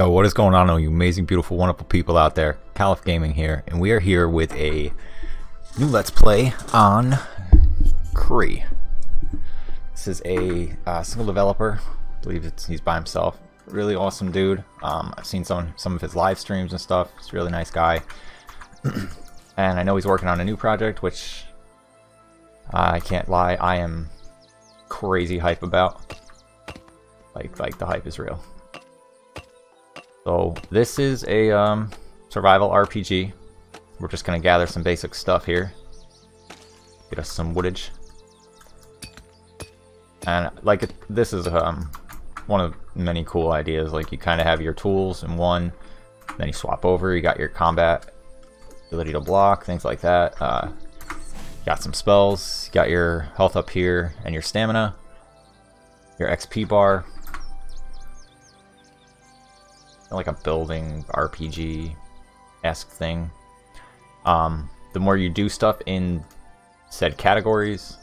Yo, what is going on, all you amazing, beautiful, wonderful people out there? Calaf Gaming here, and we are here with a new Let's Play on Crea. This is a uh, single developer. I believe it's he's by himself. Really awesome dude. Um, I've seen some some of his live streams and stuff. He's a really nice guy. and I know he's working on a new project, which I can't lie, I am crazy hype about. Like, like the hype is real. So this is a um, survival RPG. We're just going to gather some basic stuff here. Get us some woodage. And like it, this is um, one of many cool ideas. Like you kind of have your tools in one, then you swap over. You got your combat ability to block, things like that. Uh, got some spells. Got your health up here and your stamina. Your XP bar like a building RPG esque thing. Um, the more you do stuff in said categories,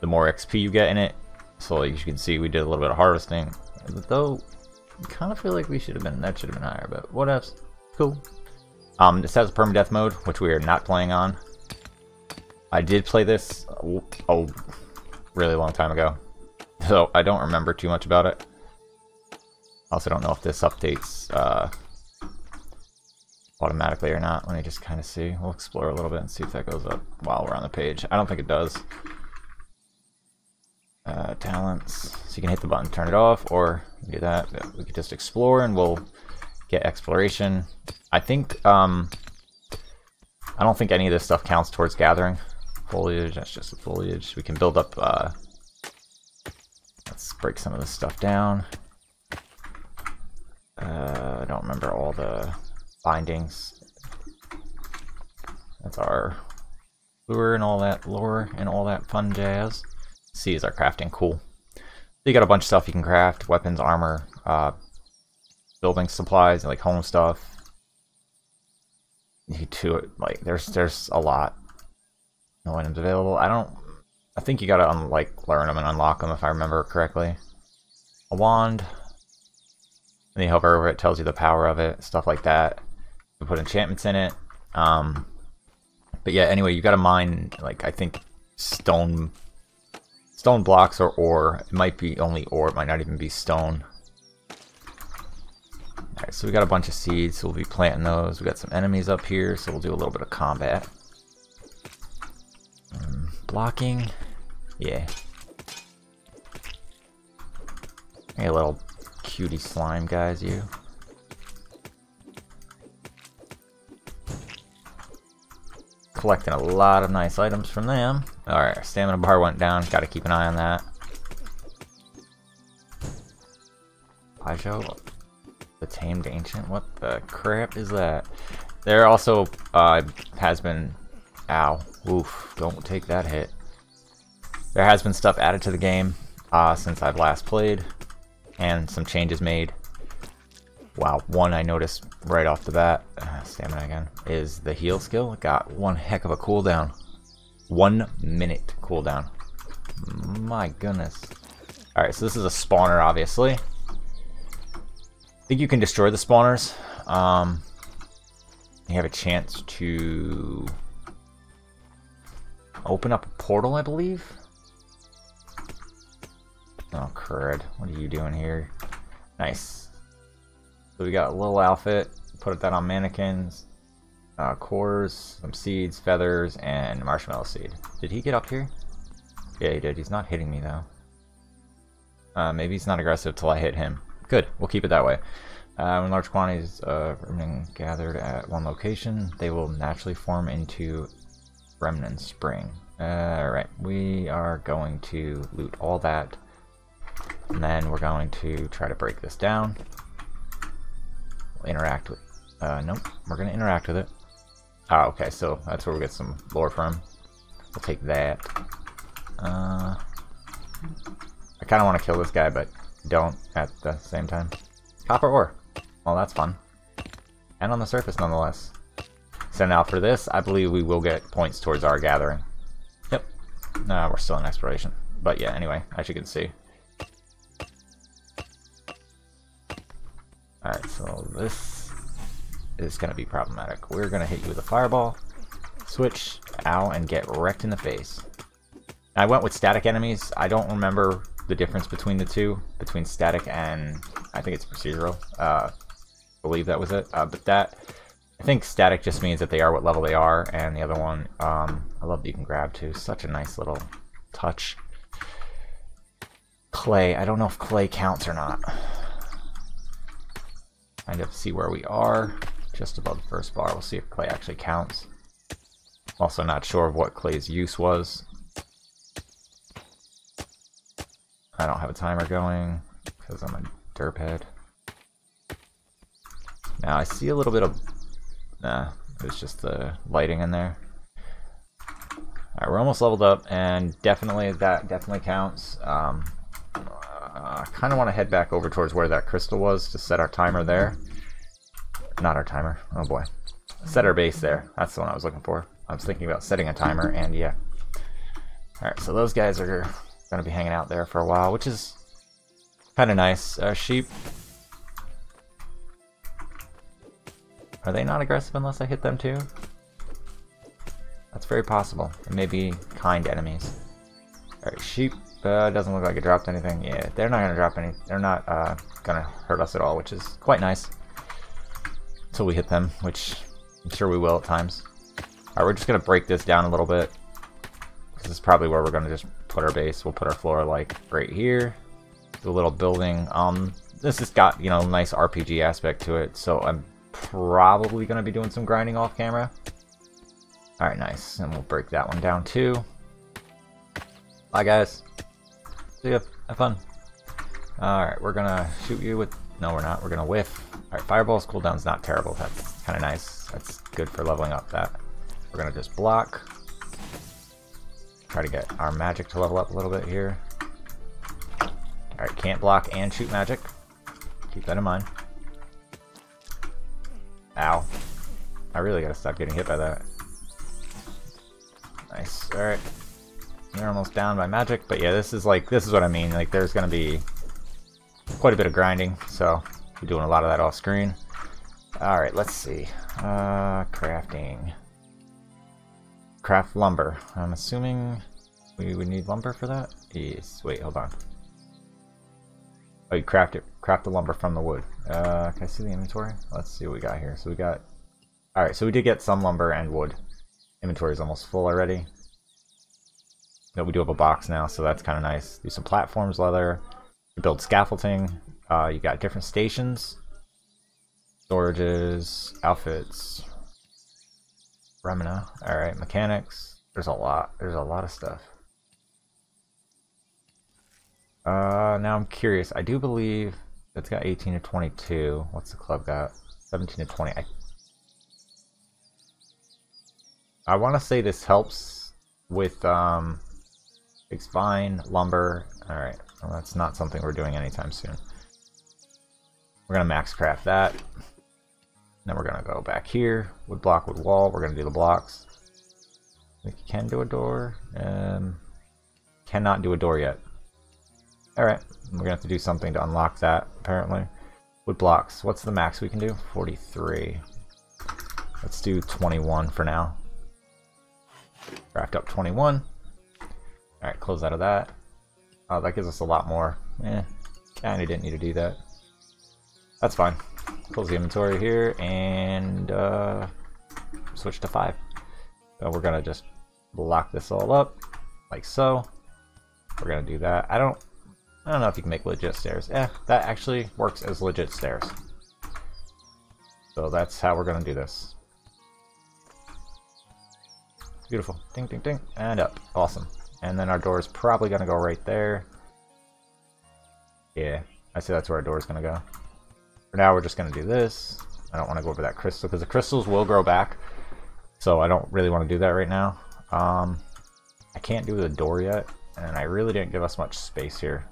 the more XP you get in it. So like you can see, we did a little bit of harvesting. Though, I kind of feel like we should have been that should have been higher, but what else? Cool. Um, this has a permadeath mode, which we are not playing on. I did play this a, a really long time ago, so I don't remember too much about it. Also don't know if this updates uh, automatically or not. Let me just kind of see. We'll explore a little bit and see if that goes up while we're on the page. I don't think it does. Uh, talents. So you can hit the button, turn it off, or do that. We could just explore and we'll get exploration. I think, um, I don't think any of this stuff counts towards gathering. Foliage, that's just the foliage. We can build up, uh, let's break some of this stuff down. Uh, I don't remember all the bindings. That's our lure and all that lore and all that fun jazz. C is our crafting, cool. So you got a bunch of stuff you can craft, weapons, armor, uh, building supplies, like home stuff. You to like there's there's a lot. No items available. I don't. I think you gotta like learn them and unlock them if I remember correctly. A wand, and you hover over it, tells you the power of it, stuff like that. You put enchantments in it. Um, but yeah, anyway, you got to mine like I think stone, stone blocks or ore. It might be only ore. It might not even be stone. Alright, so we got a bunch of seeds, so we'll be planting those. We got some enemies up here, so we'll do a little bit of combat. Um, blocking, yeah. A little cutie slime guys, you. Collecting a lot of nice items from them. Alright, stamina bar went down. Gotta keep an eye on that. Paizo? The Tamed Ancient? What the crap is that? There also uh, has been... Ow. Oof. Don't take that hit. There has been stuff added to the game uh, since I've last played and some changes made. Wow, one I noticed right off the bat, uh, stamina again, is the heal skill. Got one heck of a cooldown. One minute cooldown. My goodness. Alright, so this is a spawner, obviously. I think you can destroy the spawners. Um, you have a chance to open up a portal, I believe. Oh, crud. What are you doing here? Nice. So we got a little outfit. Put that on mannequins. Uh, cores, some seeds, feathers, and marshmallow seed. Did he get up here? Yeah, he did. He's not hitting me, though. Uh, maybe he's not aggressive till I hit him. Good. We'll keep it that way. Uh, when large quantities of remnant gathered at one location, they will naturally form into remnant spring. Alright, we are going to loot all that and then we're going to try to break this down. We'll interact with, uh, nope, we're going to interact with it. Oh, okay, so that's where we get some lore from. We'll take that. Uh, I kind of want to kill this guy, but don't at the same time. Copper ore. Well, that's fun. And on the surface, nonetheless. So now for this, I believe we will get points towards our gathering. Yep. No, we're still in exploration. But yeah, anyway, as you can see. Alright, so this is going to be problematic. We're going to hit you with a fireball, switch, ow, and get wrecked in the face. I went with static enemies. I don't remember the difference between the two, between static and I think it's procedural. Uh, believe that was it. Uh, but that, I think static just means that they are what level they are, and the other one, um, I love that you can grab too. Such a nice little touch. Clay. I don't know if clay counts or not. Kind of see where we are. Just above the first bar. We'll see if clay actually counts. Also not sure of what clay's use was. I don't have a timer going because I'm a derphead. Now I see a little bit of... Nah, it's just the lighting in there. Alright, we're almost leveled up, and definitely that definitely counts. Um, kind of want to head back over towards where that crystal was to set our timer there. Not our timer. Oh boy. Set our base there. That's the one I was looking for. I was thinking about setting a timer, and yeah. Alright, so those guys are going to be hanging out there for a while, which is kind of nice. Uh, sheep. Are they not aggressive unless I hit them too? That's very possible. They may be kind enemies. Alright, sheep. Uh, doesn't look like it dropped anything. Yeah, they're not gonna drop any. They're not uh, gonna hurt us at all, which is quite nice. Until we hit them, which I'm sure we will at times. Alright, we're just gonna break this down a little bit. This is probably where we're gonna just put our base. We'll put our floor like right here. The little building. Um, this has got you know nice RPG aspect to it, so I'm probably gonna be doing some grinding off camera. Alright, nice. And we'll break that one down too. Bye guys. See ya. Have fun. Alright, we're gonna shoot you with... No, we're not. We're gonna whiff. Alright, Fireball's cooldown's not terrible. That's kind of nice. That's good for leveling up that. We're gonna just block. Try to get our magic to level up a little bit here. Alright, can't block and shoot magic. Keep that in mind. Ow. I really gotta stop getting hit by that. Nice. Alright. You're almost down by magic, but yeah, this is like, this is what I mean. Like, there's gonna be quite a bit of grinding, so we're doing a lot of that off screen. Alright, let's see. Uh, crafting. Craft lumber. I'm assuming we would need lumber for that? Yes. Wait, hold on. Oh, you craft it. Craft the lumber from the wood. Uh, can I see the inventory? Let's see what we got here. So we got... Alright, so we did get some lumber and wood. Inventory is almost full already. No, we do have a box now, so that's kind of nice. Do some platforms, leather. build scaffolding. Uh, you got different stations. Storages, outfits. Remina. Alright, mechanics. There's a lot. There's a lot of stuff. Uh, now I'm curious. I do believe it's got 18 to 22. What's the club got? 17 to 20. I I want to say this helps with um, fixed vine, lumber. Alright, well, that's not something we're doing anytime soon. We're going to max craft that. Then we're going to go back here. Wood block, wood wall. We're going to do the blocks. We can do a door. Um, cannot do a door yet. Alright, we're going to have to do something to unlock that, apparently. Wood blocks. What's the max we can do? 43. Let's do 21 for now. Craft up 21. Alright, close out of that. Oh, that gives us a lot more. Eh, kinda didn't need to do that. That's fine. Close the inventory here and uh, switch to 5. So we're gonna just lock this all up, like so. We're gonna do that. I don't I don't know if you can make legit stairs. Eh, that actually works as legit stairs. So that's how we're gonna do this. Beautiful. Ding, ding, ding. And up. Awesome. And then our door is probably going to go right there. Yeah, I see that's where our door is going to go. For now, we're just going to do this. I don't want to go over that crystal, because the crystals will grow back. So I don't really want to do that right now. Um, I can't do the door yet, and I really didn't give us much space here.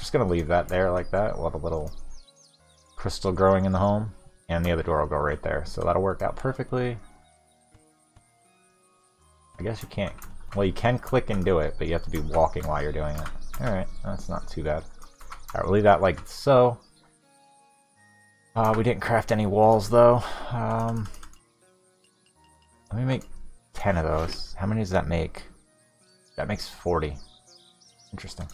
Just going to leave that there like that. We'll have a little crystal growing in the home, and the other door will go right there. So that'll work out perfectly. I guess you can't. Well, you can click and do it, but you have to be walking while you're doing it. Alright, that's not too bad. Alright, we'll leave that like so. Uh, we didn't craft any walls though. Um, let me make 10 of those. How many does that make? That makes 40. Interesting.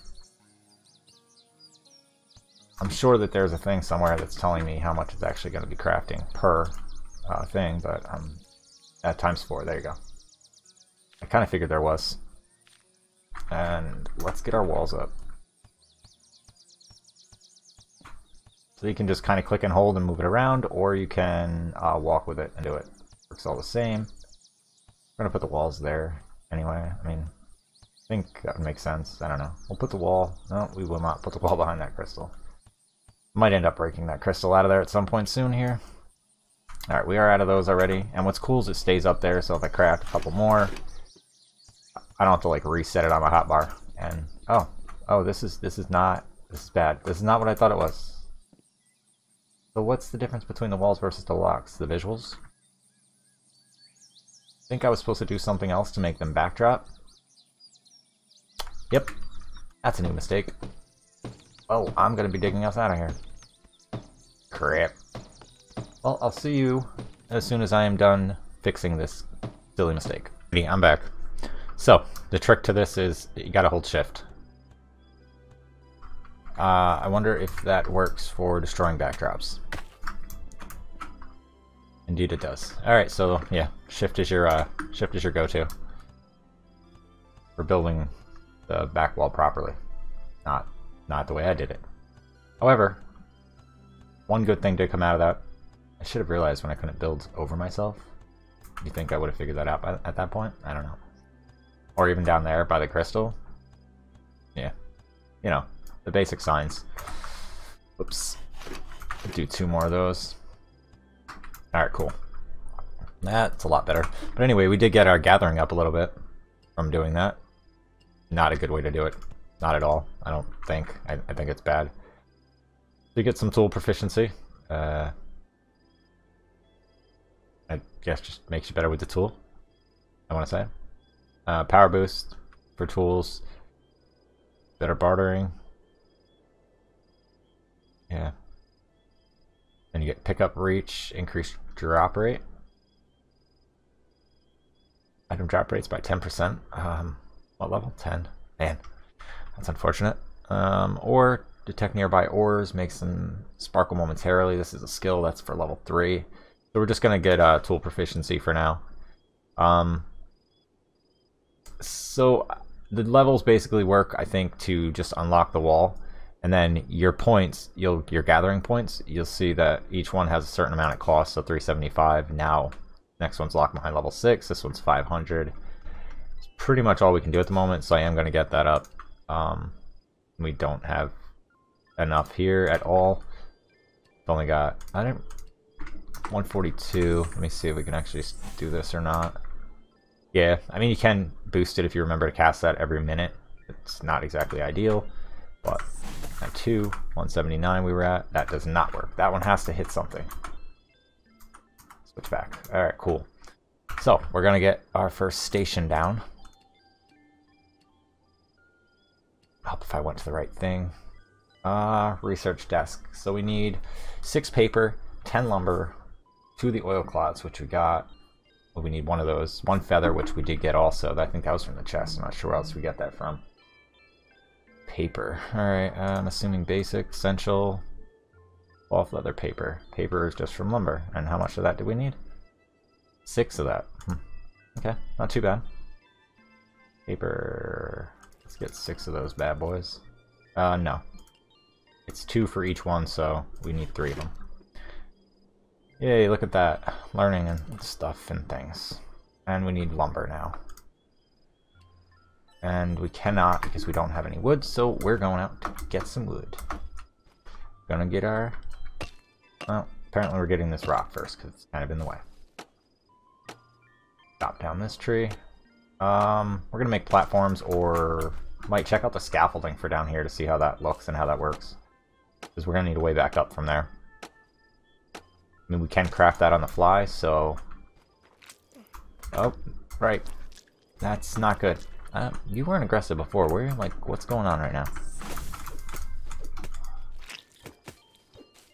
I'm sure that there's a thing somewhere that's telling me how much it's actually going to be crafting per uh, thing, but um, at times 4, there you go. I kind of figured there was. And let's get our walls up. So you can just kind of click and hold and move it around, or you can uh, walk with it and do it. Works all the same. I'm going to put the walls there anyway. I mean, I think that would make sense. I don't know. We'll put the wall. No, we will not put the wall behind that crystal. Might end up breaking that crystal out of there at some point soon here. Alright, we are out of those already. And what's cool is it stays up there, so if I craft a couple more, I don't have to like reset it on my hotbar. And oh, oh, this is this is not this is bad. This is not what I thought it was. So what's the difference between the walls versus the locks? The visuals? I think I was supposed to do something else to make them backdrop. Yep, that's a new mistake. Oh, I'm gonna be digging us out of here. Crap. Well, I'll see you as soon as I am done fixing this silly mistake. I'm back. So, the trick to this is you gotta hold shift. Uh, I wonder if that works for destroying backdrops. Indeed it does. Alright, so yeah, shift is your uh, shift is your go-to for building the back wall properly. Not not the way I did it. However, one good thing did come out of that. I should have realized when I couldn't build over myself. You think I would have figured that out at that point? I don't know. Or even down there by the crystal. Yeah. You know, the basic signs. Oops. Do two more of those. Alright, cool. That's a lot better. But anyway, we did get our gathering up a little bit from doing that. Not a good way to do it. Not at all, I don't think. I, I think it's bad. You get some tool proficiency. Uh, I guess just makes you better with the tool. I want to say. Uh, power boost for tools. Better bartering. Yeah. And you get pickup reach, increased drop rate. Item drop rates by 10%. Um, what level? 10. Man, that's unfortunate. Um, or detect nearby ores, makes them sparkle momentarily. This is a skill that's for level 3. So we're just going to get uh, tool proficiency for now. Um, so the levels basically work, I think, to just unlock the wall. And then your points you'll your gathering points you'll see that each one has a certain amount of cost. So 375 now next one's locked behind level 6 this one's 500 it's pretty much all we can do at the moment so I am going to get that up. Um, we don't have enough here at all. Only got I didn't 142 let me see if we can actually do this or not. Yeah I mean you can boost it if you remember to cast that every minute it's not exactly ideal but at 2, 179 we were at, that does not work. That one has to hit something. Switch back. Alright, cool. So, we're going to get our first station down. Help if I went to the right thing. Uh, research desk. So we need 6 paper, 10 lumber, 2 of the oilcloths, which we got. We need one of those. One feather, which we did get also. I think that was from the chest. I'm not sure where else we got that from paper. Alright, uh, I'm assuming basic, essential, cloth leather paper. Paper is just from lumber. And how much of that do we need? Six of that. Hmm. Okay, not too bad. Paper. Let's get six of those bad boys. Uh, no. It's two for each one, so we need three of them. Yay, look at that. Learning and stuff and things. And we need lumber now. And we cannot because we don't have any wood, so we're going out to get some wood. Gonna get our... Well, apparently we're getting this rock first because it's kind of in the way. Chop down this tree. Um, we're gonna make platforms or might check out the scaffolding for down here to see how that looks and how that works. Because we're gonna need a way back up from there. Mean, we can craft that on the fly, so... Oh, right. That's not good. Uh, you weren't aggressive before, were you? Like, what's going on right now?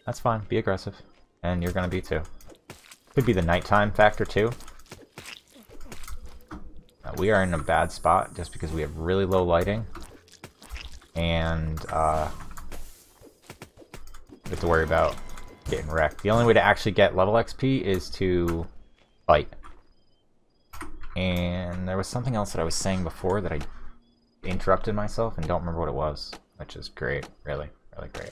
That's fine. Be aggressive. And you're gonna be too. Could be the nighttime factor too. Uh, we are in a bad spot just because we have really low lighting. And uh, we have to worry about getting wrecked. The only way to actually get level XP is to fight. And there was something else that I was saying before that I interrupted myself and don't remember what it was, which is great, really, really great.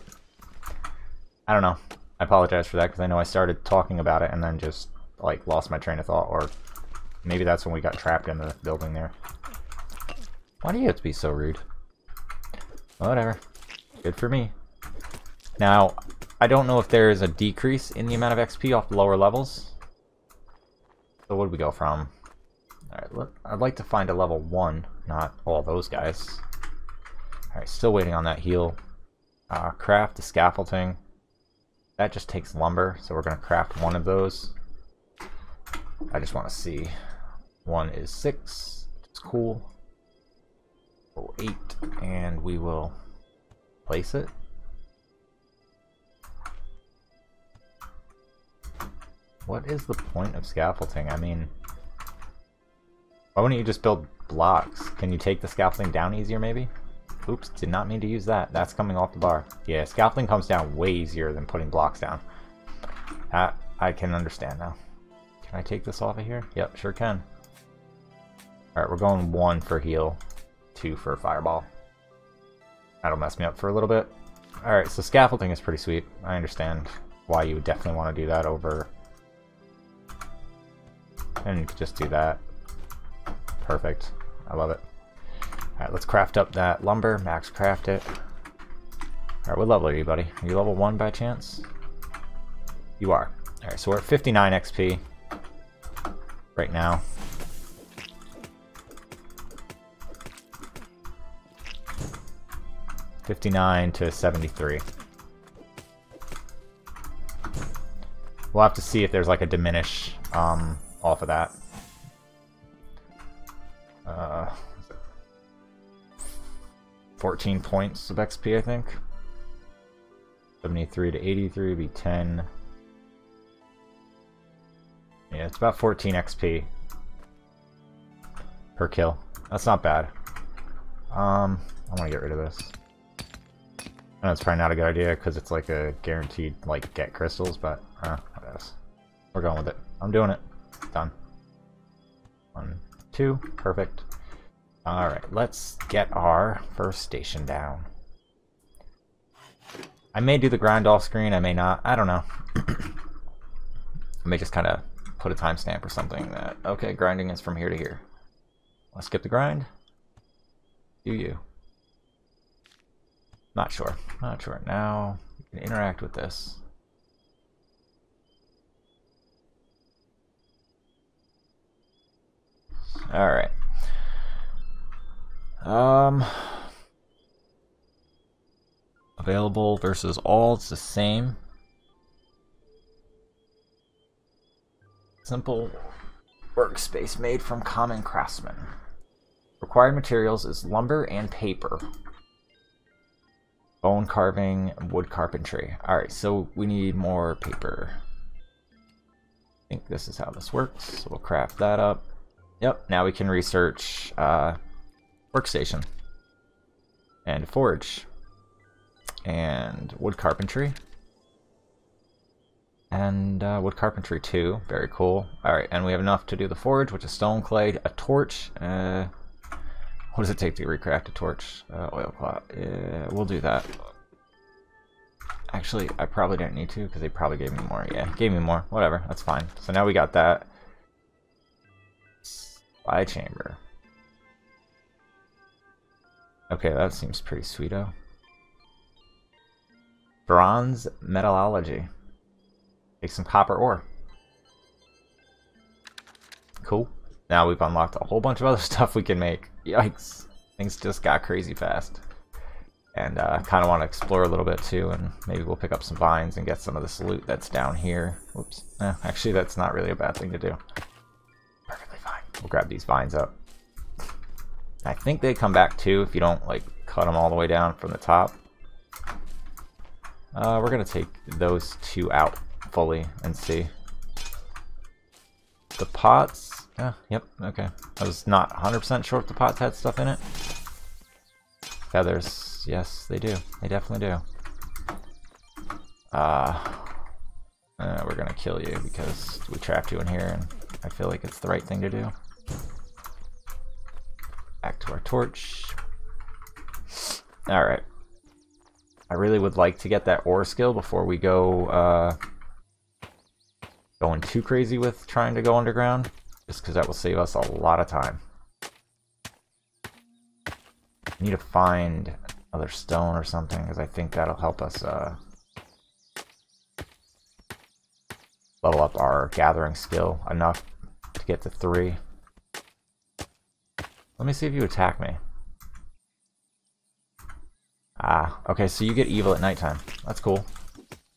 I don't know. I apologize for that because I know I started talking about it and then just like lost my train of thought, or maybe that's when we got trapped in the building there. Why do you have to be so rude? Whatever. Good for me. Now, I don't know if there is a decrease in the amount of XP off the lower levels. So what do we go from? Alright, I'd like to find a level 1, not all those guys. Alright, still waiting on that heal. Uh, craft the scaffolding. That just takes lumber, so we're going to craft one of those. I just want to see. One is 6, it's cool. Oh, 8, and we will place it. What is the point of scaffolding? I mean, why wouldn't you just build blocks? Can you take the scaffolding down easier, maybe? Oops, did not mean to use that. That's coming off the bar. Yeah, scaffolding comes down way easier than putting blocks down. That I can understand now. Can I take this off of here? Yep, sure can. Alright, we're going one for heal, two for fireball. That'll mess me up for a little bit. Alright, so scaffolding is pretty sweet. I understand why you would definitely want to do that over and you could just do that. Perfect. I love it. Alright, let's craft up that lumber. Max craft it. Alright, what level are you, buddy? Are you level 1 by chance? You are. Alright, so we're at 59 XP right now. Fifty-nine to seventy-three. We'll have to see if there's like a diminish um, off of that. Uh, 14 points of XP, I think. 73 to 83 would be 10. Yeah, it's about 14 XP per kill. That's not bad. Um, I want to get rid of this. I know it's probably not a good idea because it's like a guaranteed like get crystals, but uh, We're going with it. I'm doing it. Done. One, two, perfect. Alright, let's get our first station down. I may do the grind off screen, I may not, I don't know. I may just kind of put a timestamp or something that, okay, grinding is from here to here. Let's skip the grind? Do you? Not sure, not sure. Now, can interact with this. Alright. Um, available versus all, it's the same. Simple workspace made from common craftsmen. Required materials is lumber and paper. Bone carving, wood carpentry. Alright, so we need more paper. I think this is how this works, so we'll craft that up. Yep, now we can research uh, workstation and forge and wood carpentry and uh, wood carpentry too. Very cool. All right, and we have enough to do the forge, which is stone clay, a torch. Uh, what does it take to recraft a torch? Uh, oilcloth. Yeah, we'll do that. Actually, I probably didn't need to because they probably gave me more. Yeah, gave me more. Whatever, that's fine. So now we got that. Spy chamber. Okay, that seems pretty sweeto. Bronze metallurgy. Take some copper ore. Cool. Now we've unlocked a whole bunch of other stuff we can make. Yikes. Things just got crazy fast. And uh, kind of want to explore a little bit too, and maybe we'll pick up some vines and get some of this loot that's down here. Whoops. Eh, actually, that's not really a bad thing to do. We'll grab these vines up. I think they come back too if you don't like cut them all the way down from the top. Uh, we're gonna take those two out fully and see. The pots, yeah, yep, okay. I was not 100% sure if the pots had stuff in it. Feathers, yes, they do. They definitely do. Uh, uh, we're gonna kill you because we trapped you in here and I feel like it's the right thing to do. Back to our torch. Alright. I really would like to get that ore skill before we go uh, going too crazy with trying to go underground, just because that will save us a lot of time. Need to find other stone or something, because I think that'll help us uh, level up our gathering skill enough to get to three. Let me see if you attack me. Ah, okay, so you get evil at nighttime. That's cool.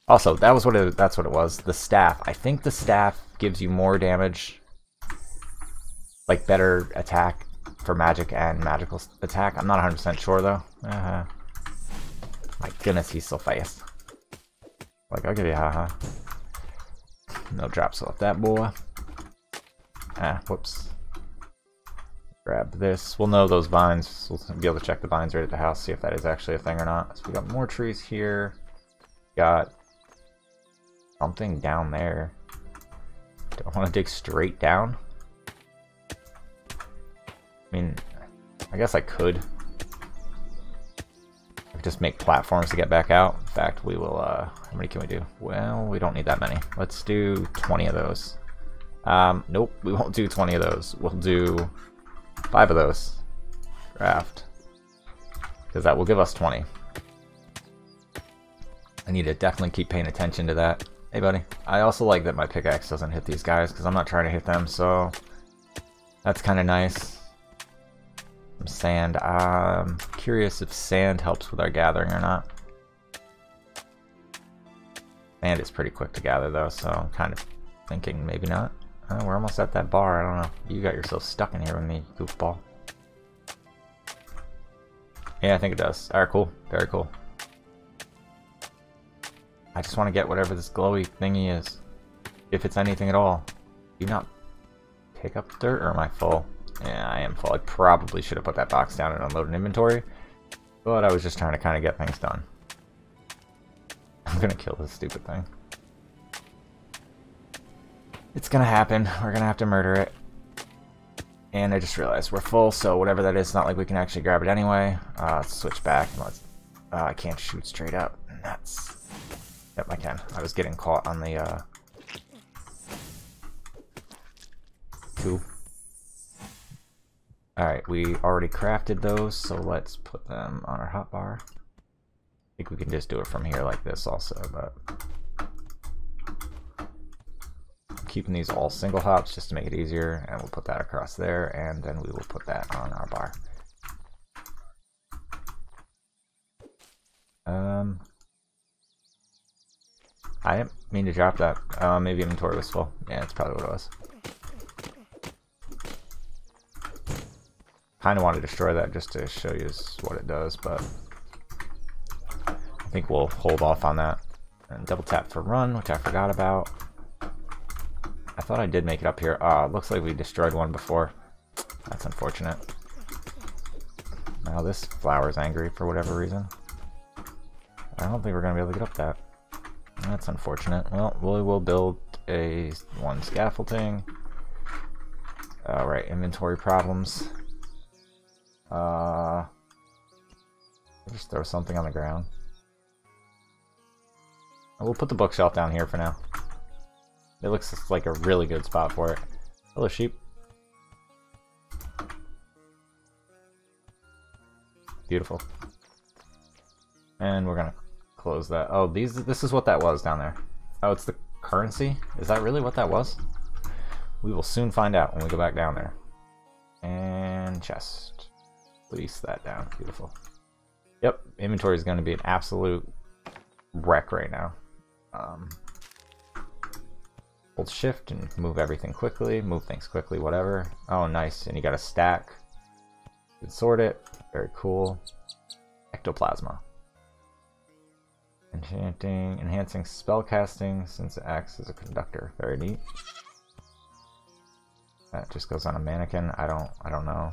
Also, that was what it, that's what it was. The staff. I think the staff gives you more damage, like better attack for magic and magical attack. I'm not 100% sure though. Uh -huh. My goodness, he's so fast. Like, I'll give you a haha. No drops off that boy. Ah, whoops grab this. We'll know those vines. We'll be able to check the vines right at the house, see if that is actually a thing or not. So we got more trees here. Got something down there. Do I want to dig straight down? I mean, I guess I could. I could just make platforms to get back out. In fact, we will, uh, how many can we do? Well, we don't need that many. Let's do 20 of those. Um, nope, we won't do 20 of those. We'll do Five of those. Craft. Because that will give us 20. I need to definitely keep paying attention to that. Hey, buddy. I also like that my pickaxe doesn't hit these guys, because I'm not trying to hit them, so... That's kind of nice. Sand. I'm curious if sand helps with our gathering or not. Sand is pretty quick to gather, though, so I'm kind of thinking maybe not. We're almost at that bar. I don't know. You got yourself stuck in here with me, goofball. Yeah, I think it does. Alright, cool. Very cool. I just want to get whatever this glowy thingy is. If it's anything at all. Do you not pick up dirt, or am I full? Yeah, I am full. I probably should have put that box down and unloaded inventory. But I was just trying to kind of get things done. I'm gonna kill this stupid thing. It's gonna happen. We're gonna have to murder it. And I just realized we're full, so whatever that is, not like we can actually grab it anyway. Uh, let's switch back. Let's, uh, I can't shoot straight up. Nuts. Yep, I can. I was getting caught on the, uh... Cool. Alright, we already crafted those, so let's put them on our hotbar. I think we can just do it from here like this also, but keeping these all single hops just to make it easier and we'll put that across there and then we will put that on our bar. Um, I didn't mean to drop that. Uh, maybe inventory was full. Yeah, that's probably what it was. Kind of want to destroy that just to show you what it does, but I think we'll hold off on that. And double tap for run, which I forgot about. I thought I did make it up here. Ah, uh, looks like we destroyed one before. That's unfortunate. Now this flower's angry for whatever reason. I don't think we're going to be able to get up that. That's unfortunate. Well, we will build a one scaffolding. Alright, inventory problems. Uh, just throw something on the ground. We'll put the bookshelf down here for now. It looks like a really good spot for it. Hello, sheep. Beautiful. And we're gonna close that. Oh, these. This is what that was down there. Oh, it's the currency? Is that really what that was? We will soon find out when we go back down there. And chest. Place that down. Beautiful. Yep, inventory is going to be an absolute wreck right now. Um, Hold shift and move everything quickly, move things quickly, whatever. Oh, nice. And you got a stack. You can sort it. Very cool. Ectoplasma. Enchanting, enhancing spell casting since it acts as a conductor. Very neat. That just goes on a mannequin. I don't, I don't know.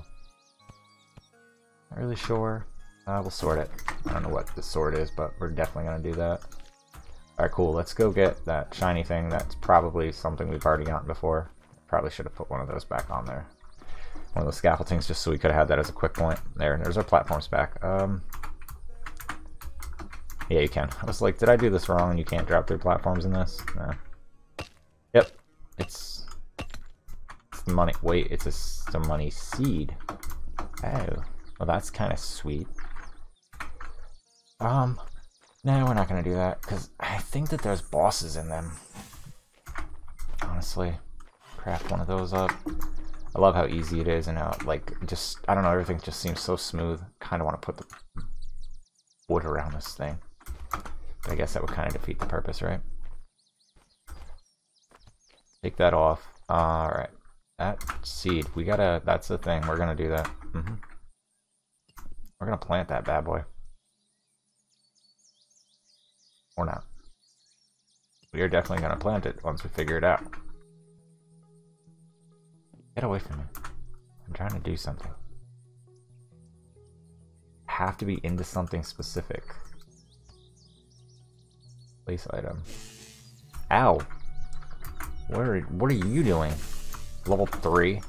Not really sure. Uh, we'll sort it. I don't know what the sort is, but we're definitely gonna do that. Alright, cool. Let's go get that shiny thing. That's probably something we've already gotten before. Probably should have put one of those back on there. One of those scaffoldings just so we could have had that as a quick point. There, and there's our platforms back. Um, yeah, you can. I was like, did I do this wrong you can't drop through platforms in this? No. Yep. It's, it's the money. Wait, it's a, the money seed. Oh. Well, that's kind of sweet. Um, no, we're not going to do that because I think that there's bosses in them. Honestly, craft one of those up. I love how easy it is and how, like, just, I don't know, everything just seems so smooth. kind of want to put the wood around this thing. But I guess that would kind of defeat the purpose, right? Take that off. Alright. That seed, we gotta, that's the thing, we're gonna do that. Mm -hmm. We're gonna plant that bad boy. Or not. We are definitely gonna plant it once we figure it out. Get away from me. I'm trying to do something. Have to be into something specific. Place item. Ow! What are, what are you doing? Level 3?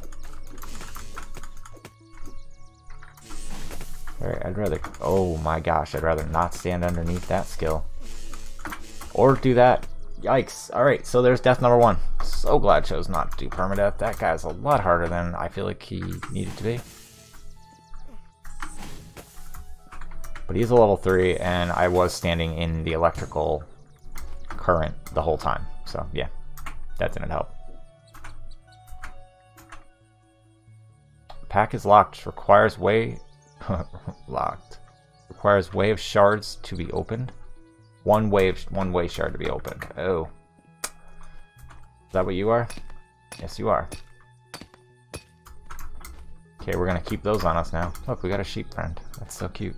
Alright, I'd rather... Oh my gosh, I'd rather not stand underneath that skill. Or do that. Yikes. Alright, so there's death number one. So glad I chose not to do permadeath. That guy's a lot harder than I feel like he needed to be. But he's a level 3, and I was standing in the electrical current the whole time. So yeah, that didn't help. Pack is locked. Requires way locked. Requires way of shards to be opened. One wave, one way shard to be opened. Oh, is that what you are? Yes, you are. Okay, we're gonna keep those on us now. Look, we got a sheep friend. That's so cute.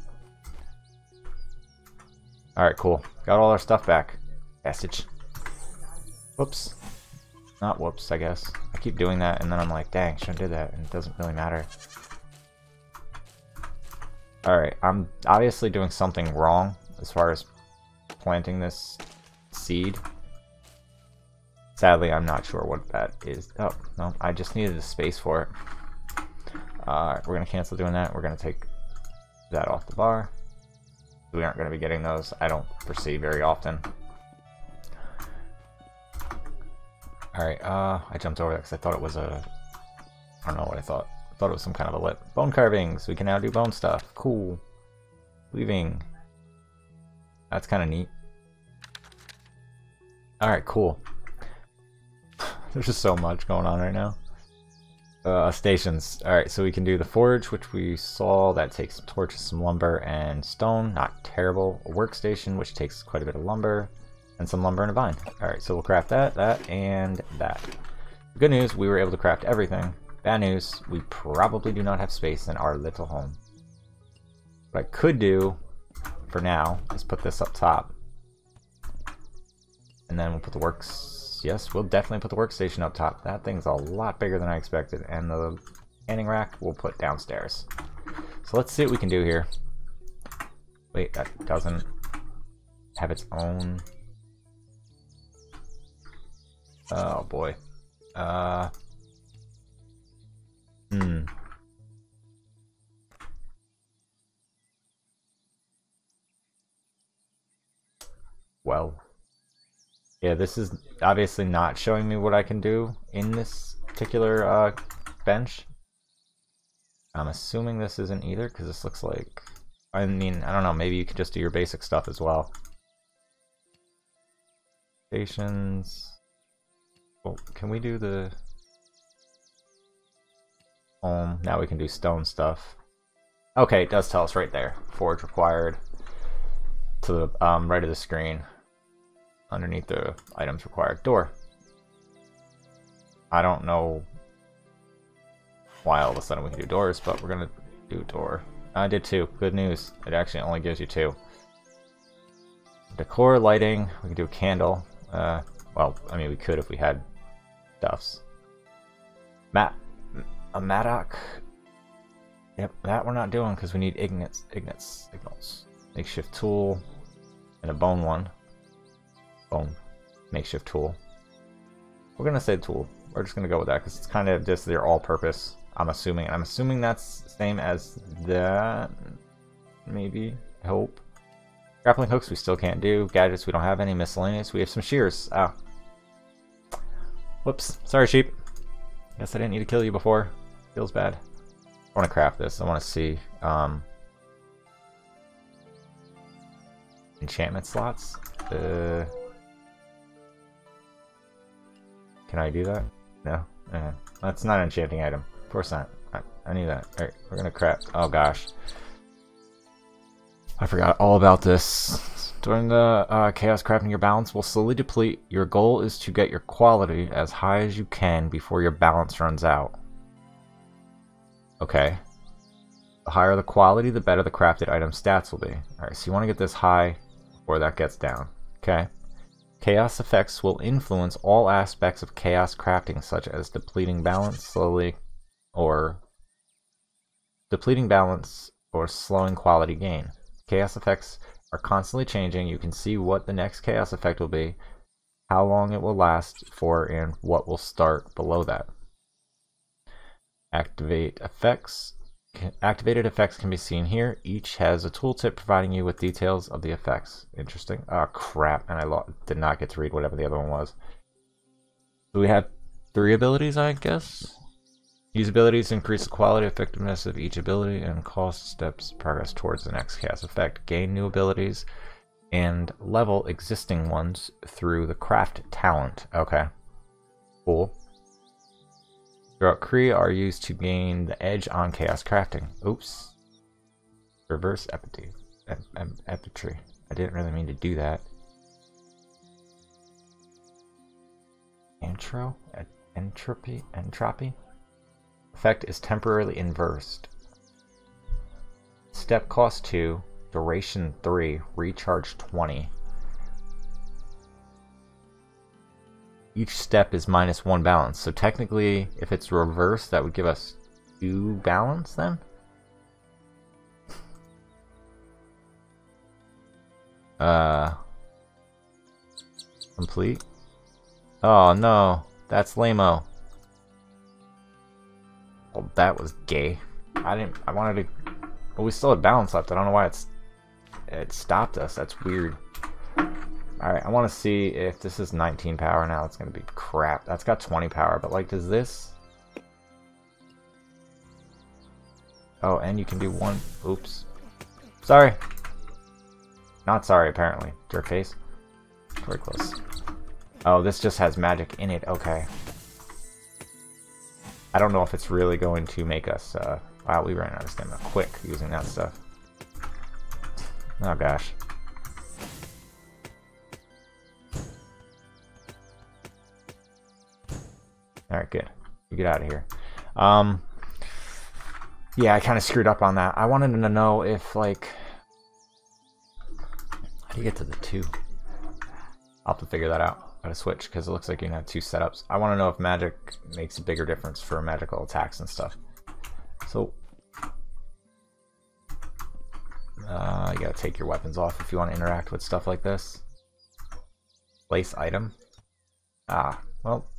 Alright, cool. Got all our stuff back. Message. Whoops. Not whoops, I guess. I keep doing that, and then I'm like, dang, shouldn't do that, and it doesn't really matter. Alright, I'm obviously doing something wrong as far as planting this seed. Sadly, I'm not sure what that is. Oh, no, I just needed a space for it. Uh, we're going to cancel doing that. We're going to take that off the bar. We aren't going to be getting those, I don't foresee very often. Alright, uh, I jumped over that because I thought it was a... I don't know what I thought. I thought it was some kind of a lip. Bone carvings! We can now do bone stuff. Cool. Weaving. That's kind of neat. Alright, cool. There's just so much going on right now. Uh, stations. Alright, so we can do the forge, which we saw. That takes some torches, some lumber, and stone. Not terrible. A workstation, which takes quite a bit of lumber and some lumber and a vine. Alright, so we'll craft that, that, and that. Good news, we were able to craft everything. Bad news, we probably do not have space in our little home. What I could do, for now, Let's put this up top. And then we'll put the works... Yes, we'll definitely put the workstation up top. That thing's a lot bigger than I expected. And the canning rack we'll put downstairs. So let's see what we can do here. Wait, that doesn't have its own Oh boy. Uh. Hmm. Yeah, this is obviously not showing me what I can do in this particular uh, bench. I'm assuming this isn't either, because this looks like... I mean, I don't know, maybe you could just do your basic stuff as well. Stations... Well, can we do the home? Now we can do stone stuff. Okay, it does tell us right there. Forge required to the um, right of the screen. Underneath the items required. Door. I don't know why all of a sudden we can do doors, but we're gonna do door. I did two. Good news. It actually only gives you two. decor, lighting. We can do a candle. Uh, well, I mean, we could if we had stuffs. Mat, a mattock. Yep, that we're not doing because we need ignite, ignite signals. Makeshift tool and a bone one. Bone makeshift tool. We're gonna say tool. We're just gonna go with that because it's kind of just their all-purpose. I'm assuming. I'm assuming that's same as that. Maybe. I hope. Grappling hooks we still can't do. Gadgets we don't have any. Miscellaneous we have some shears. Ah. Whoops. Sorry, sheep. Guess I didn't need to kill you before. Feels bad. I want to craft this. I want to see um, enchantment slots. Uh, can I do that? No. Uh, that's not an enchanting item. Of course not. I, I that. Alright, we're gonna craft. Oh gosh. I forgot all about this. During the uh, chaos crafting your balance will slowly deplete. Your goal is to get your quality as high as you can before your balance runs out. Okay. The higher the quality, the better the crafted item stats will be. Alright, so you want to get this high before that gets down. Okay. Chaos effects will influence all aspects of chaos crafting, such as depleting balance slowly or depleting balance or slowing quality gain. Chaos effects are constantly changing. You can see what the next chaos effect will be, how long it will last for, and what will start below that. Activate effects. Activated effects can be seen here. Each has a tooltip providing you with details of the effects. Interesting. Oh crap, and I did not get to read whatever the other one was. So we have three abilities, I guess? Use abilities increase the quality effectiveness of each ability and cost steps progress towards the next cast effect. Gain new abilities and level existing ones through the craft talent. Okay. Cool. Throughout Crea are used to gain the edge on chaos crafting. Oops. Reverse epity. epitry. I didn't really mean to do that. Intro? Entropy? Entropy? Effect is temporarily inversed. Step cost 2, duration 3, recharge 20. Each step is minus 1 balance, so technically if it's reversed that would give us 2 balance then? Uh... Complete? Oh no, that's lame-o. Well, that was gay. I didn't. I wanted to. Well, we still had balance left. I don't know why it's it stopped us. That's weird. All right, I want to see if this is 19 power now. It's gonna be crap. That's got 20 power, but like, does this? Oh, and you can do one. Oops. Sorry. Not sorry, apparently. Jerk face. Very close. Oh, this just has magic in it. Okay. I don't know if it's really going to make us... Uh, wow, we ran out of stamina quick using that stuff. Oh gosh. Alright, good. We get out of here. Um, yeah, I kind of screwed up on that. I wanted to know if, like... How do you get to the two? I'll have to figure that out Gotta switch because it looks like you have two setups. I want to know if magic makes a bigger difference for magical attacks and stuff. So uh, you gotta take your weapons off if you want to interact with stuff like this. Place item. Ah, well,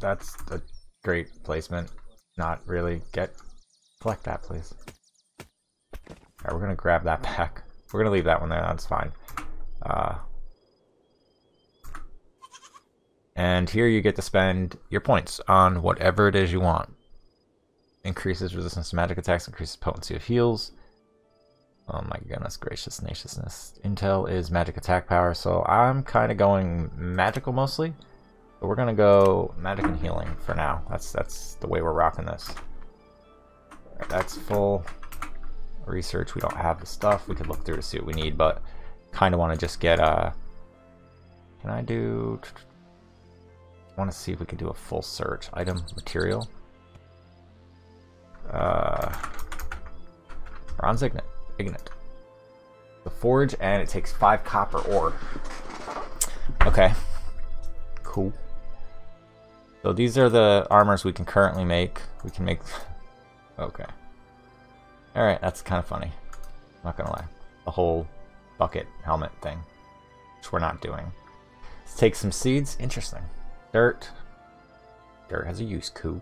that's a great placement. Not really. Get collect that, please. Alright, we're gonna grab that back. We're gonna leave that one there. That's fine. Uh, And here you get to spend your points on whatever it is you want. Increases resistance to magic attacks, increases potency of heals. Oh my goodness gracious. Intel is magic attack power, so I'm kind of going magical mostly. But we're to go magic and healing for now. That's that's the way we're rocking this. Right, that's full research. We don't have the stuff. We could look through to see what we need, but kind of want to just get... a. can I do want to see if we can do a full search. Item, material. Uh, bronze ignite. ignite. the forge, and it takes five copper ore. Okay. Cool. So these are the armors we can currently make. We can make... okay. Alright, that's kind of funny. Not gonna lie. The whole bucket helmet thing. Which we're not doing. Let's take some seeds. Interesting. Dirt. Dirt has a use, cool.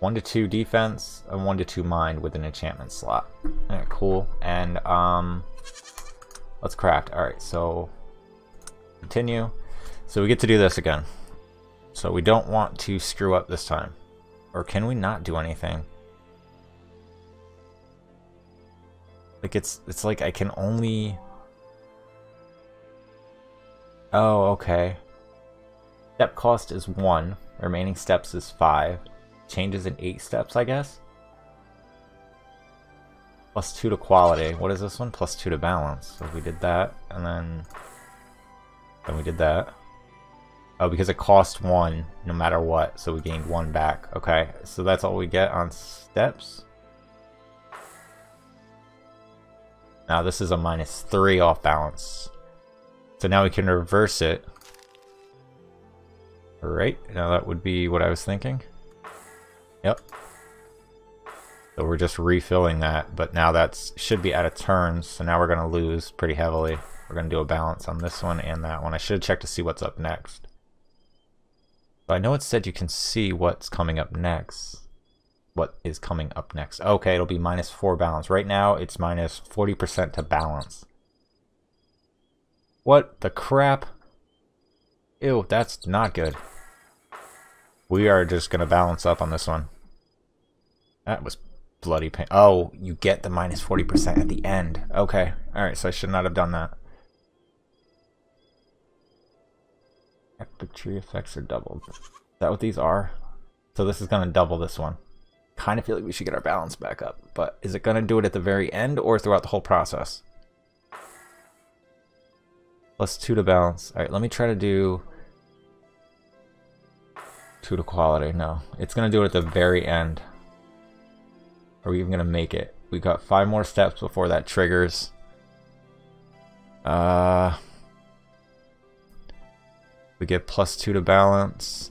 1 to 2 defense, and 1 to 2 mind with an enchantment slot. Alright, cool. And, um, let's craft. Alright, so, continue. So we get to do this again. So we don't want to screw up this time. Or can we not do anything? Like it's it's like I can only Oh, okay. Step cost is 1, remaining steps is 5. Changes in 8 steps, I guess? Plus 2 to quality. What is this one? Plus 2 to balance. So we did that, and then... Then we did that. Oh, because it cost 1 no matter what, so we gained 1 back. Okay, so that's all we get on steps? Now this is a minus 3 off balance. So now we can reverse it. Alright, now that would be what I was thinking. Yep. So we're just refilling that, but now that should be out of turns, so now we're going to lose pretty heavily. We're going to do a balance on this one and that one. I should check to see what's up next. But I know it said you can see what's coming up next. What is coming up next. Okay, it'll be minus 4 balance. Right now, it's minus 40% to balance. What the crap? Ew, that's not good. We are just going to balance up on this one. That was bloody pain. Oh, you get the minus 40% at the end. Okay. Alright, so I should not have done that. Epic tree effects are doubled. Is that what these are? So this is going to double this one. Kind of feel like we should get our balance back up. But is it going to do it at the very end or throughout the whole process? Plus 2 to balance. Alright, let me try to do 2 to quality. No, it's going to do it at the very end. Are we even going to make it? We got 5 more steps before that triggers. Uh, we get plus 2 to balance.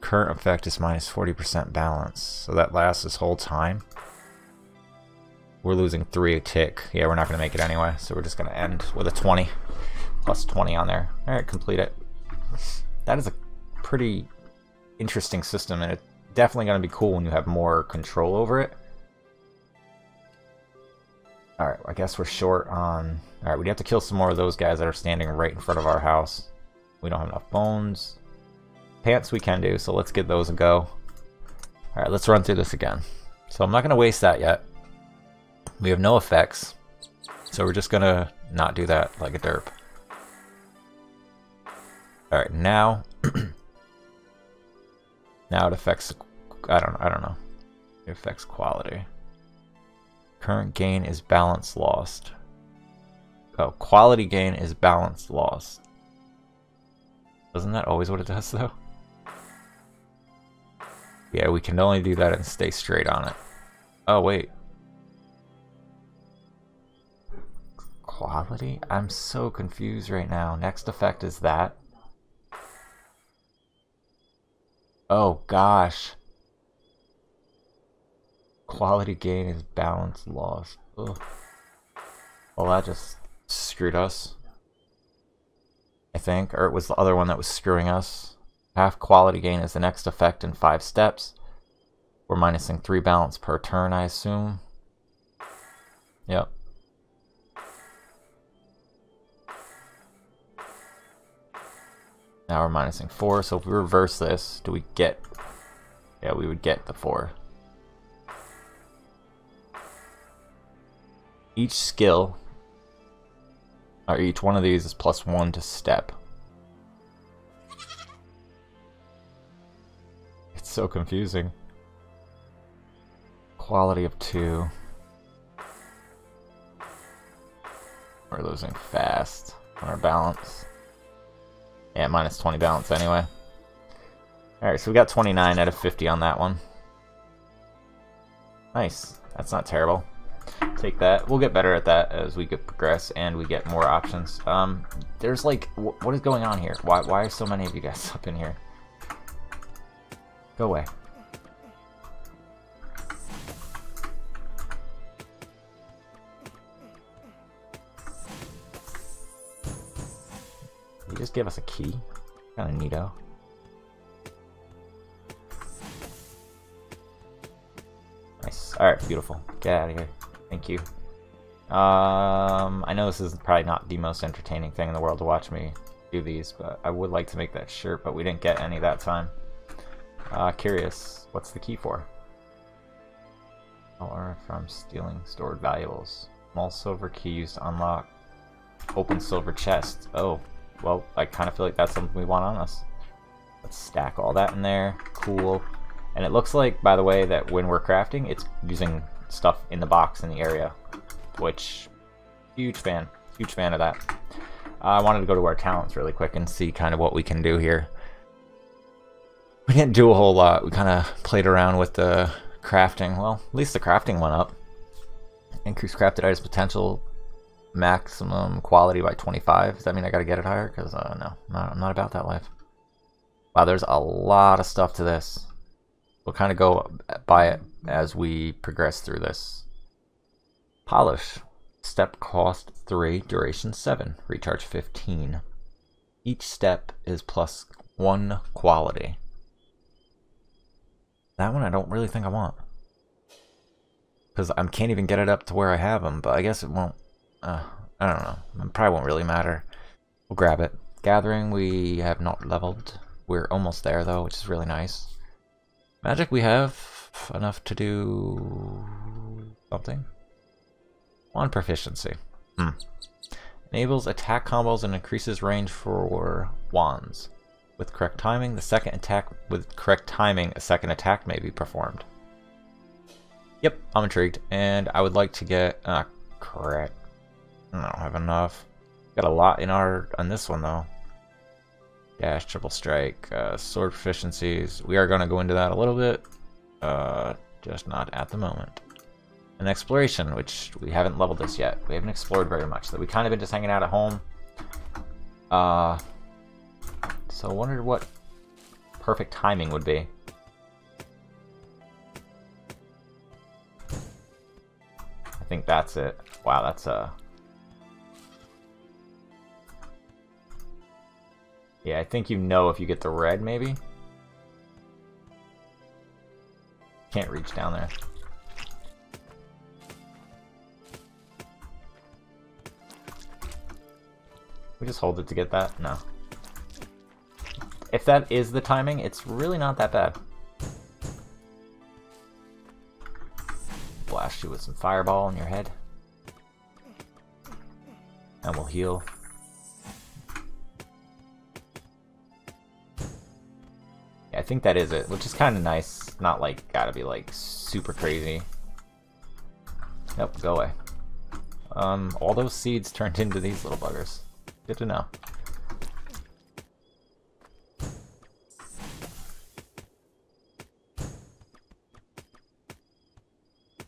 Current effect is minus 40% balance. So that lasts this whole time. We're losing 3 a tick. Yeah, we're not going to make it anyway, so we're just going to end with a 20. Plus 20 on there. Alright, complete it. That is a pretty interesting system, and it's definitely going to be cool when you have more control over it. Alright, I guess we're short on... Alright, we have to kill some more of those guys that are standing right in front of our house. We don't have enough bones. Pants we can do, so let's give those a go. Alright, let's run through this again. So I'm not going to waste that yet. We have no effects, so we're just gonna not do that like a derp. Alright, now now it affects I don't I don't know. It affects quality. Current gain is balance lost. Oh, quality gain is balance lost. Isn't that always what it does though? Yeah, we can only do that and stay straight on it. Oh wait, Quality? I'm so confused right now. Next effect is that. Oh gosh. Quality gain is balance loss. Ugh. Well, that just screwed us. I think. Or it was the other one that was screwing us. Half quality gain is the next effect in five steps. We're minusing three balance per turn, I assume. Yep. Now we're minusing 4, so if we reverse this, do we get... Yeah, we would get the 4. Each skill, or each one of these is plus 1 to step. It's so confusing. Quality of 2. We're losing fast on our balance. Yeah, minus 20 balance anyway. Alright, so we got 29 out of 50 on that one. Nice. That's not terrible. Take that. We'll get better at that as we get progress and we get more options. Um, there's like, wh what is going on here? Why, why are so many of you guys up in here? Go away. You just give us a key? Kinda neato. Nice. Alright, beautiful. Get out of here. Thank you. Um, I know this is probably not the most entertaining thing in the world to watch me do these, but I would like to make that shirt, but we didn't get any that time. Uh, curious, what's the key for? Or from stealing stored valuables. Small silver key used to unlock open silver chest. Oh, well, I kind of feel like that's something we want on us. Let's stack all that in there. Cool. And it looks like, by the way, that when we're crafting, it's using stuff in the box in the area, which, huge fan. Huge fan of that. Uh, I wanted to go to our talents really quick and see kind of what we can do here. We didn't do a whole lot. We kind of played around with the crafting. Well, at least the crafting went up. Increase crafted items potential maximum quality by 25. Does that mean I gotta get it higher? Because, uh, no, not, I'm not about that life. Wow, there's a lot of stuff to this. We'll kind of go by it as we progress through this. Polish. Step cost 3, duration 7, recharge 15. Each step is plus 1 quality. That one I don't really think I want. Because I can't even get it up to where I have them, but I guess it won't uh, I don't know. It probably won't really matter. We'll grab it. Gathering, we have not leveled. We're almost there, though, which is really nice. Magic, we have enough to do something. One proficiency. Hmm. Enables attack combos and increases range for wands. With correct timing, the second attack with correct timing, a second attack may be performed. Yep, I'm intrigued, and I would like to get uh, correct I don't have enough. Got a lot in our on this one though. Dash, triple strike, uh, sword proficiencies. We are going to go into that a little bit, uh, just not at the moment. An exploration, which we haven't leveled this yet. We haven't explored very much. So we kind of been just hanging out at home. Uh, so I wondered what perfect timing would be. I think that's it. Wow, that's a Yeah, I think you know if you get the red, maybe? Can't reach down there. We just hold it to get that? No. If that is the timing, it's really not that bad. Blast you with some fireball in your head. And we'll heal. Think that is it, which is kind of nice. Not like, gotta be like super crazy. Yep, go away. Um, all those seeds turned into these little buggers. Good to know.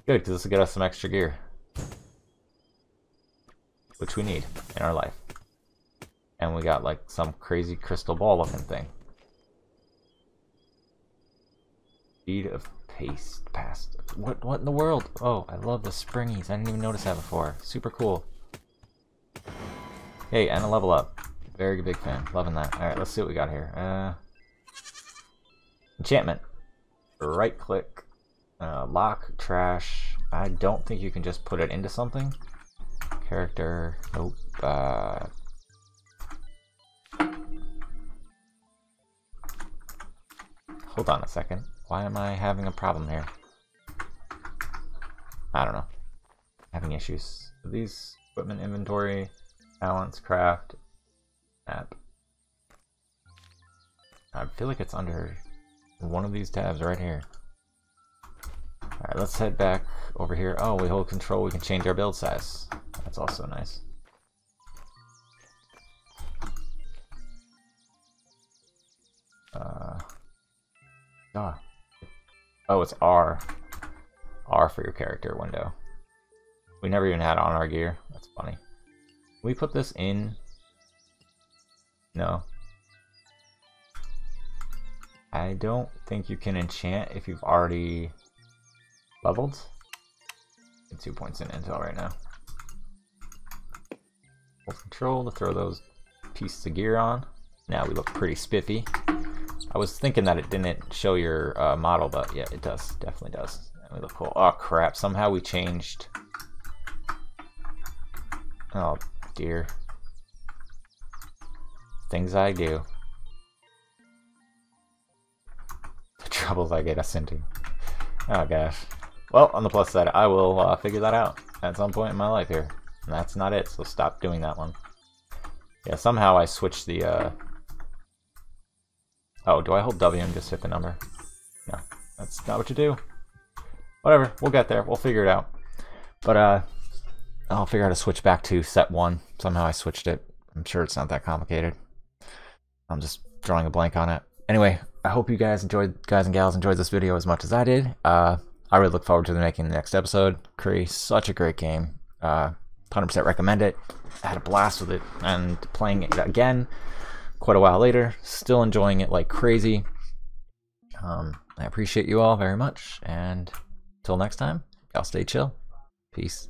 Good, because this will get us some extra gear. Which we need in our life. And we got like some crazy crystal ball looking thing. Speed of paste past. What what in the world? Oh, I love the springies. I didn't even notice that before. Super cool. Hey, and a level up. Very big fan. Loving that. Alright, let's see what we got here. Uh, enchantment. Right click. Uh, lock, trash. I don't think you can just put it into something. Character. Nope. Uh, hold on a second. Why am I having a problem here? I don't know. Having issues. These equipment inventory, balance, craft, app. I feel like it's under one of these tabs right here. Alright, let's head back over here. Oh, we hold control, we can change our build size. That's also nice. Uh, ah. Oh, it's R. R for your character window. We never even had on our gear. That's funny. Can we put this in? No. I don't think you can enchant if you've already leveled. Get two points in intel right now. Full control to throw those pieces of gear on. Now we look pretty spiffy. I was thinking that it didn't show your uh, model, but yeah, it does. Definitely does. We look cool. Oh crap! Somehow we changed. Oh dear. Things I do. The troubles I get us into. Oh gosh. Well, on the plus side, I will uh, figure that out at some point in my life here. And that's not it, so stop doing that one. Yeah, somehow I switched the, uh... Oh, do I hold W and just hit the number? No, that's not what you do. Whatever, we'll get there. We'll figure it out. But, uh, I'll figure out how to switch back to set 1. Somehow I switched it. I'm sure it's not that complicated. I'm just drawing a blank on it. Anyway, I hope you guys enjoyed, guys and gals enjoyed this video as much as I did. Uh, I really look forward to making the next episode. Crea, such a great game. Uh, 100% recommend it. I had a blast with it and playing it again quite a while later. Still enjoying it like crazy. Um, I appreciate you all very much. And until next time, y'all stay chill. Peace.